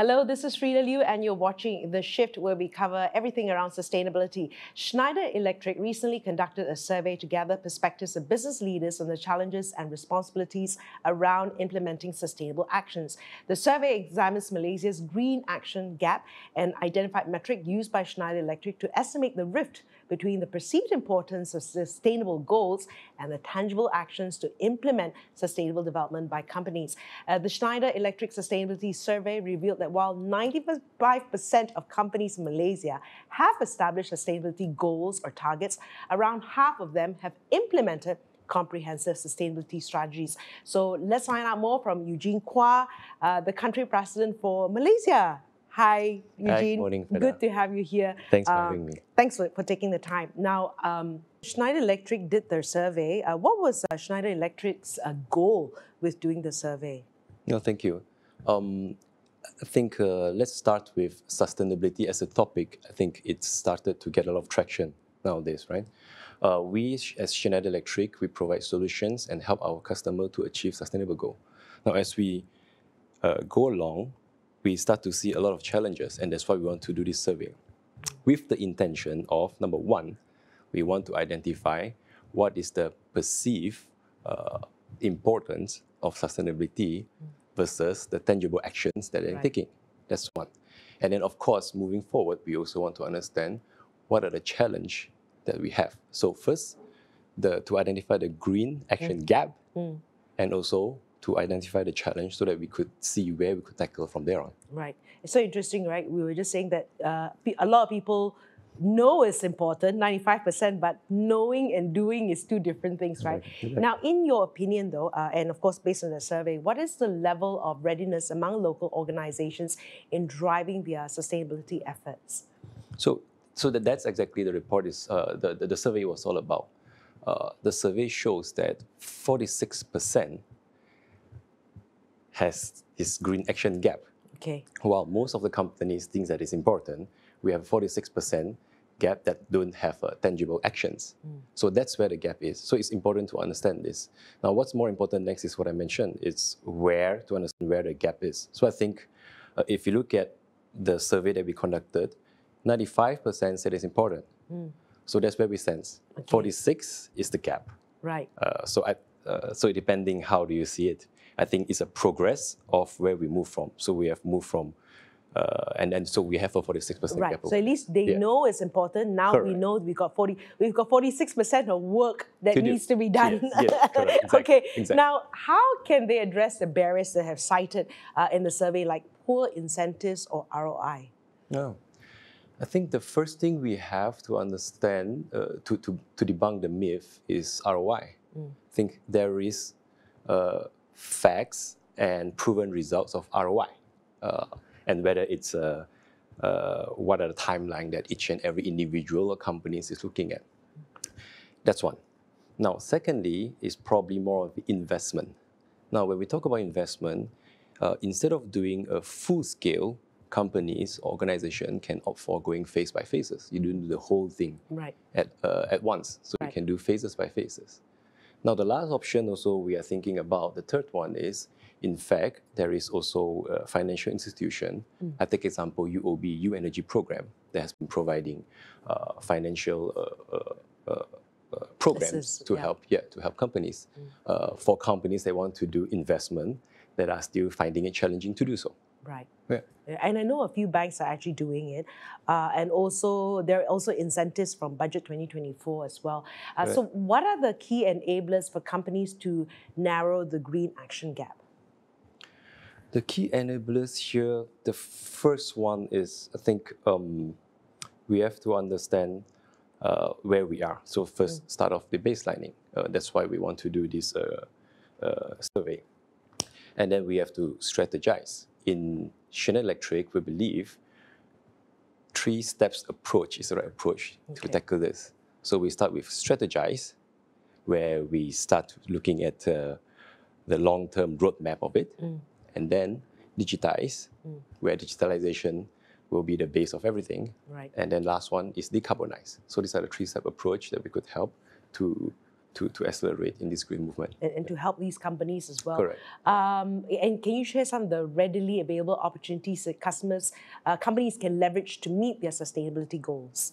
Hello, this is Frida Liu, and you're watching The Shift, where we cover everything around sustainability. Schneider Electric recently conducted a survey to gather perspectives of business leaders on the challenges and responsibilities around implementing sustainable actions. The survey examines Malaysia's green action gap and identified metric used by Schneider Electric to estimate the rift between the perceived importance of sustainable goals and the tangible actions to implement sustainable development by companies. Uh, the Schneider Electric Sustainability Survey revealed that while 95% of companies in Malaysia have established sustainability goals or targets, around half of them have implemented comprehensive sustainability strategies. So let's find out more from Eugene Quah, uh, the country president for Malaysia. Hi, Eugene. Hi, morning, Good to have you here. Thanks for um, having me. Thanks for, for taking the time. Now, um, Schneider Electric did their survey. Uh, what was uh, Schneider Electric's uh, goal with doing the survey? No, thank you. Um, I think uh, let's start with sustainability as a topic. I think it started to get a lot of traction nowadays, right? Uh, we, as Schneider Electric, we provide solutions and help our customer to achieve sustainable goal. Now, as we uh, go along, we start to see a lot of challenges, and that's why we want to do this survey. With the intention of number one, we want to identify what is the perceived uh, importance of sustainability versus the tangible actions that they're right. taking. That's one. And then, of course, moving forward, we also want to understand what are the challenge that we have. So first, the, to identify the green action mm. gap, mm. and also to identify the challenge so that we could see where we could tackle from there on. Right. It's so interesting, right? We were just saying that uh, a lot of people know is important, 95%, but knowing and doing is two different things, right? right. Now, in your opinion, though, uh, and of course, based on the survey, what is the level of readiness among local organizations in driving their sustainability efforts? So, so that, that's exactly the report is, uh, the, the, the, survey was all about. Uh, the survey shows that 46% has this green action gap. Okay. While most of the companies think that is important, we have 46% gap that don't have uh, tangible actions. Mm. So that's where the gap is. So it's important to understand this. Now, what's more important next is what I mentioned. It's where to understand where the gap is. So I think uh, if you look at the survey that we conducted, 95% said it's important. Mm. So that's where we stand. Okay. 46 is the gap. Right. Uh, so I, uh, so depending how do you see it, I think it's a progress of where we move from. So we have moved from uh, and then so we have a 46% right. gap. So at least they yeah. know it's important. Now Correct. we know we got 40 we've got 46% of work that to needs do. to be done. Yes, yes. Exactly. okay. Exactly. Now how can they address the barriers that have cited uh, in the survey like poor incentives or ROI? No. I think the first thing we have to understand uh, to, to, to debunk the myth is ROI. Mm. I think there is uh, facts and proven results of ROI uh, and whether it's uh, uh, what are the timeline that each and every individual or companies is looking at. That's one. Now, secondly, is probably more of the investment. Now, when we talk about investment, uh, instead of doing a full scale, companies, organization can opt for going phase by phases. You do the whole thing right. at, uh, at once. So right. you can do phases by phases. Now, the last option also we are thinking about, the third one is, in fact, there is also a financial institution. Mm. I take example, UOB, U Energy Program, that has been providing uh, financial uh, uh, uh, uh programs is, to yeah. help, yeah, to help companies. Mm. Uh, for companies that want to do investment that are still finding it challenging to do so. Right. Yeah. And I know a few banks are actually doing it. Uh, and also, there are also incentives from Budget 2024 as well. Uh, right. So, what are the key enablers for companies to narrow the green action gap? The key enablers here, the first one is I think um, we have to understand uh, where we are. So, first, mm. start off the baselining. Uh, that's why we want to do this uh, uh, survey. And then we have to strategize in Schneider Electric, we believe three steps approach is the right approach okay. to tackle this. So we start with strategize, where we start looking at uh, the long-term roadmap of it, mm. and then digitize, mm. where digitalization will be the base of everything. Right. And then last one is decarbonize. So these are the three-step approach that we could help to to, to accelerate in this green movement. and, and to help these companies as well. Correct. Um, and can you share some of the readily available opportunities that customers, uh, companies can leverage to meet their sustainability goals?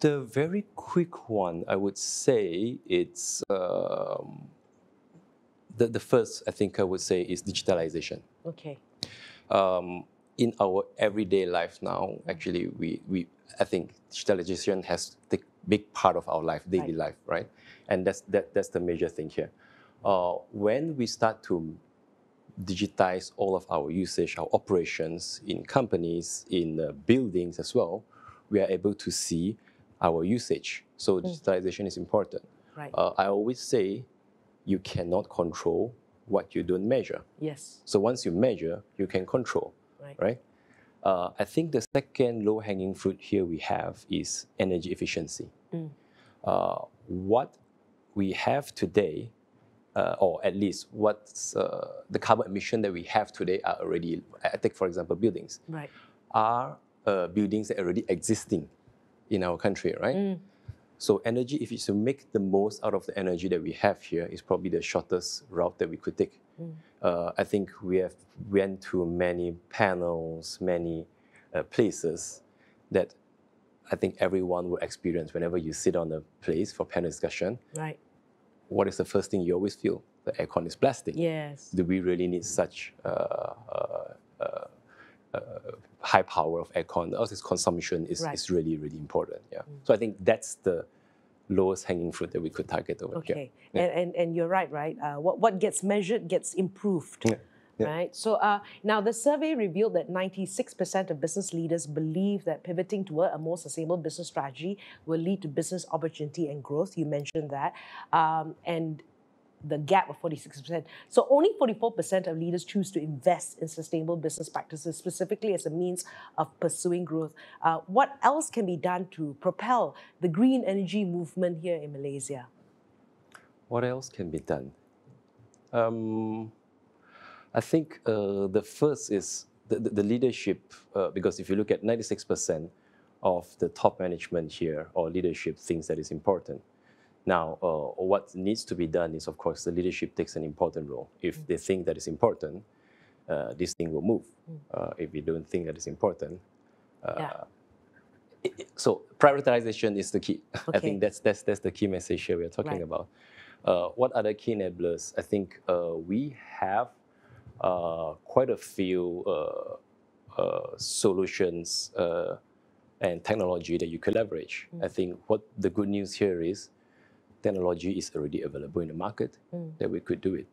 The very quick one, I would say, it's um, the, the first, I think I would say, is digitalization. Okay. Um, in our everyday life now, actually, we, we I think digitalization has the big part of our life, daily Right. life, right? And that's that, that's the major thing here. Uh, when we start to digitize all of our usage, our operations in companies, in uh, buildings as well, we are able to see our usage. So digitalization is important. Right. Uh, I always say you cannot control what you don't measure. yes. So once you measure, you can control, Right. right? Uh, I think the second low-hanging fruit here we have is energy efficiency. Mm. Uh, what we have today, uh, or at least what's uh, the carbon emission that we have today are already, I take for example buildings, Right. are uh, buildings that are already existing in our country, right? Mm. So energy, if you to make the most out of the energy that we have here, is probably the shortest route that we could take. Uh, I think we have went to many panels, many uh, places that I think everyone will experience whenever you sit on a place for panel discussion. Right. What is the first thing you always feel? The aircon is blasting. Yes. Do we really need such uh, uh, uh, uh, high power of aircon? All this consumption is, Right. is really, really important. Yeah. So I think that's the lowest hanging fruit that we could target over here. Okay. And, and and you're right, right? Uh, what what gets measured gets improved. Yeah. Yeah. Right. So uh, now the survey revealed that 96% of business leaders believe that pivoting toward a more sustainable business strategy will lead to business opportunity and growth. You mentioned that. Um, and the gap of 46%. So only 44% of leaders choose to invest in sustainable business practices, specifically as a means of pursuing growth. Uh, what else can be done to propel the green energy movement here in Malaysia? What else can be done? Um, I think uh, the first is the, the, the leadership, uh, because if you look at 96% of the top management here or leadership thinks that is important. Now, uh, what needs to be done is, of course, the leadership takes an important role. If they think that is important, uh, this thing will move. Uh, if you don't think that is important, yeah. it- it- so prioritization is the key. I think that's that's that's the key message here we are talking Right. about. Uh, what other key enablers? I think uh, we have uh, quite a few uh, uh, solutions uh, and technology that you could leverage. Mm. I think what the good news here is technology is already available in the market Mm. that we could do it,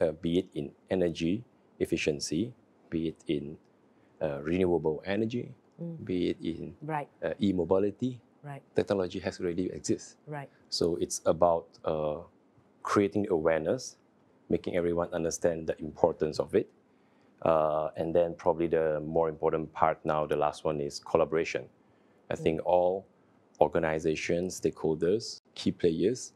uh, be it in energy efficiency, be it in uh, renewable energy, Mm. be it in Right, uh, e-mobility, right, technology has already exist. right. So it's about uh, creating awareness, making everyone understand the importance of it, uh, and then probably the more important part now, the last one is collaboration. I think all organizations, stakeholders, key players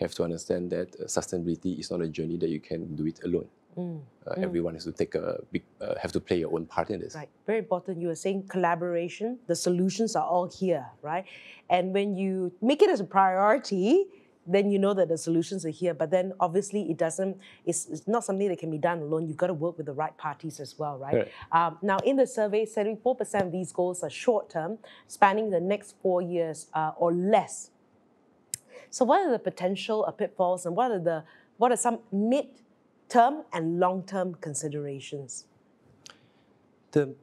have to understand that uh, sustainability is not a journey that you can do it alone. Mm. Uh, Everyone has to take a big, uh, have to play your own part in this. Right, very important. You were saying collaboration. The solutions are all here, right? And when you make it as a priority, then you know that the solutions are here. But then obviously it doesn't. It's, it's not something that can be done alone. You've got to work with the right parties as well, right? Um, now, in the survey, 74% of these goals are short term, spanning the next four years uh, or less. So, what are the potential uh, pitfalls, and what are the what are some mid-term and long-term considerations? The,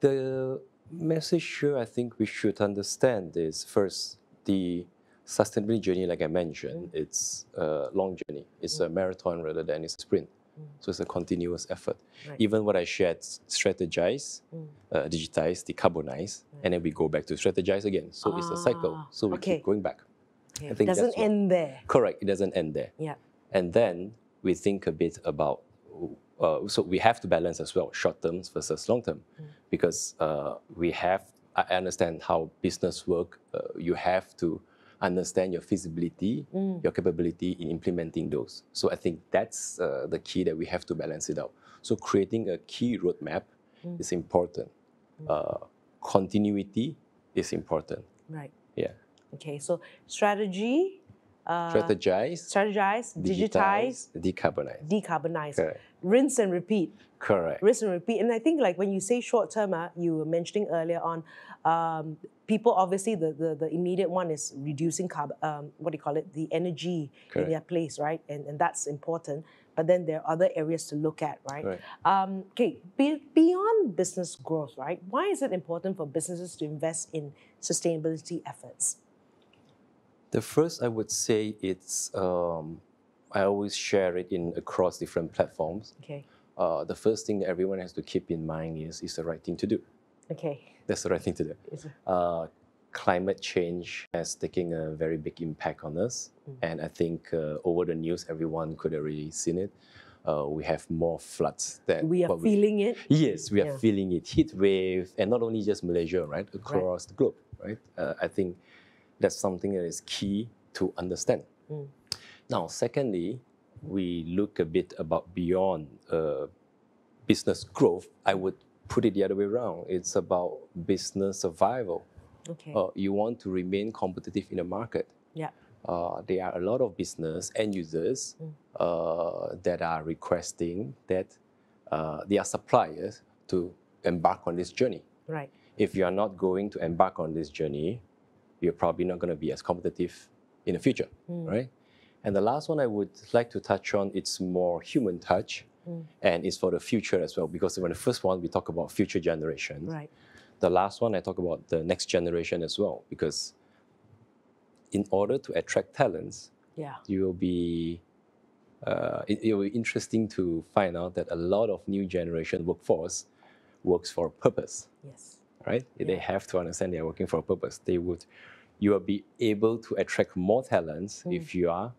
the message here I think we should understand is first the sustainability journey, like I mentioned, it's a long journey. It's a marathon rather than a sprint. So it's a continuous effort. Right. Even what I shared, strategize, uh, digitize, decarbonize, and then we go back to strategize again. So it's a cycle. Ah, So we okay. keep going back. Think it doesn't end there. Correct. It doesn't end there. Yeah. And then we think a bit about, uh, so we have to balance as well, short term versus long term, because uh, we have, I I understand how business work. Uh, you have to understand your feasibility, your capability in implementing those. So I think that's uh, the key that we have to balance it out. So creating a key roadmap is important. Uh, continuity is important. Right. Yeah. Okay. So strategy, uh, Strategize, strategize, digitize, decarbonize. decarbonize. Correct. Rinse and repeat. Correct. Rinse and repeat. And I think like when you say short term, uh, you were mentioning earlier on, um, people obviously the, the, the immediate one is reducing carbon, um, what do you call it, the energy Correct. in their place, right? And, and that's important. But then there are other areas to look at, right? Right. Um, okay, be, beyond business growth, right? Why is it important for businesses to invest in sustainability efforts? The first, I would say, it's um, I always share it in across different platforms. Okay, Uh, the first thing everyone has to keep in mind is is the right thing to do. okay. That's the right thing to do. Uh, climate change has taken a very big impact on us, Mm. and I think uh, over the news, everyone could have already seen it. Uh, we have more floods than We are what we feeling it. Yes, we are feeling it. Heat wave, and not only just Malaysia, right? Across the globe, right? Uh, I think that's something that is key to understand. Mm. Now, secondly, we look a bit about beyond uh, business growth. I would put it the other way around. It's about business survival. Okay. Uh, you want to remain competitive in the market. yeah. Uh, there are a lot of business end users Mm. uh, that are requesting that uh, their suppliers to embark on this journey. Right. If you are not going to embark on this journey, you're probably not going to be as competitive in the future, Mm. right? And the last one I would like to touch on, it's more human touch, Mm. and it's for the future as well. Because when the first one we talk about future generations, Right. the last one I talk about the next generation as well. Because in order to attract talents, Yeah. you will be uh, it, it will be interesting to find out that a lot of new generation workforce works for a purpose Yes. Right they have to understand they are working for a purpose they would you will be able to attract more talents Mm. if you are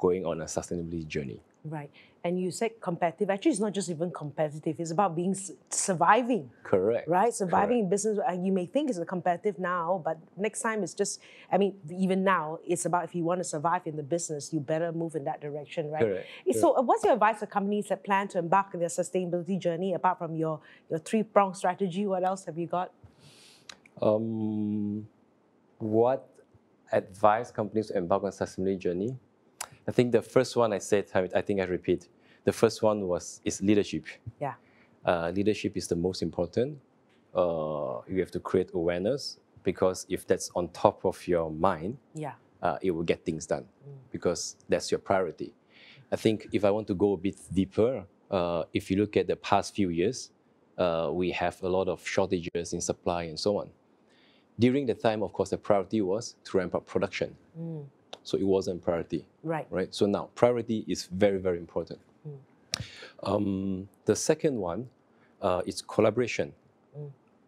going on a sustainability journey Right. And you said competitive. Actually, it's not just even competitive. It's about being surviving, correct right? Surviving in business. uh, You may think it's a competitive now, but next time it's just. I mean, even now, it's about if you want to survive in the business, you better move in that direction, right? Correct, Eh, So, uh, what's your advice to companies that plan to embark on their sustainability journey? Apart from your your three pronged strategy, what else have you got? Um, what advise companies to embark on sustainability journey i think the first one i said I think i repeat the first one was is leadership Yeah. uh, leadership is the most important. Uh, you have to create awareness because if that's on top of your mind, Yeah. uh, it will get things done because that's your priority. I think if I want to go a bit deeper, uh, if you look at the past few years, uh, we have a lot of shortages in supply and so on. During the time, of course, the priority was to ramp up production. So it wasn't priority Right. right? So now priority is very, very important. Um, the second one uh, is collaboration.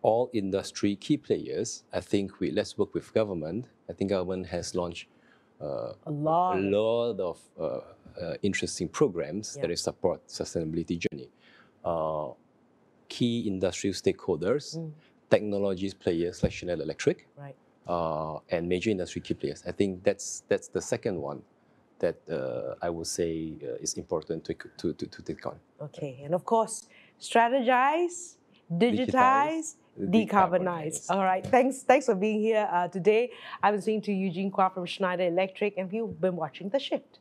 All industry key players, I think we let's work with government. I think government has launched uh, A lot. a lot of uh, uh, interesting programs that Yeah. is support sustainability journey. Uh, key industrial stakeholders, technologies players like Electric, Right. uh, and major industry key players. I think that's that's the second one that uh, I would say uh, is important to, to, to, to take on. Okay, and of course, strategize, digitize, Digitize, decarbonize. decarbonize. All right, thanks, thanks for being here uh, today. I've been speaking to Eugene Quah from Schneider Electric, and you've been watching The Shift.